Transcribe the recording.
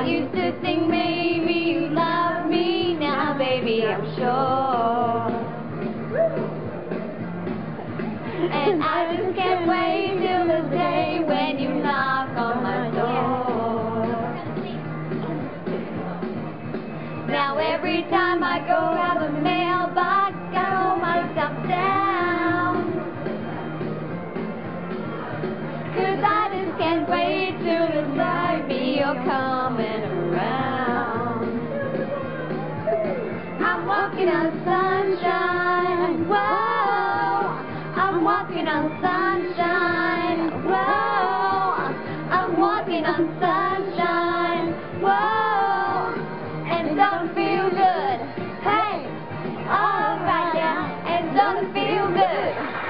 I used to think maybe you love me now, baby, I'm sure. And I just can't wait till the day when you knock on my door. Now every time I go out the mailbox, got all my stuff down. Cause I just can't wait till coming around. I'm walking on sunshine, whoa. I'm walking on sunshine, whoa. I'm walking on sunshine, whoa. And don't feel good, hey. All right now, and don't feel good.